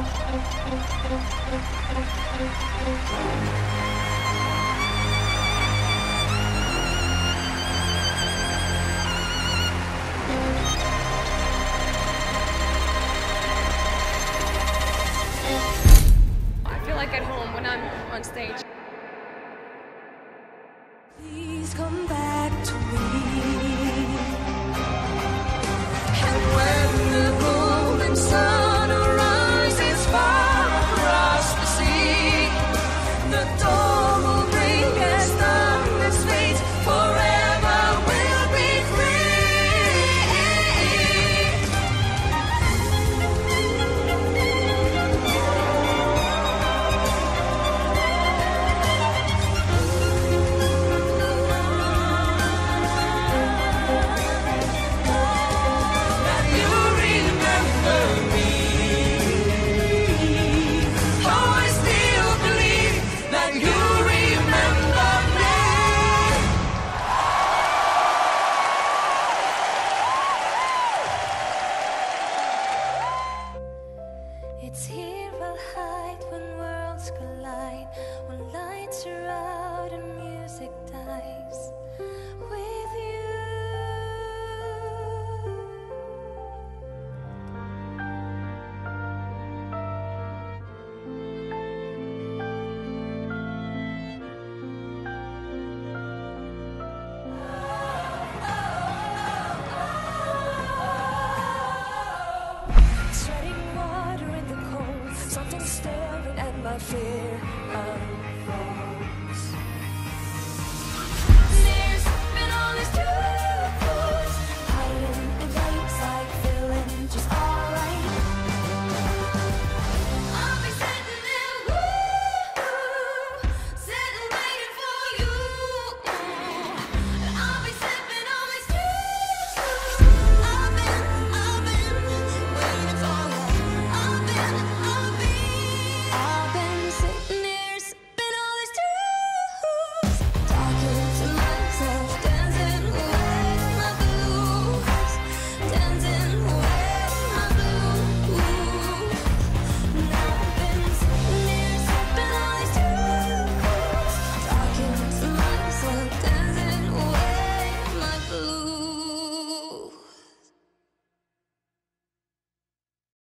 I feel like at home when I'm on stage. It's here. fear of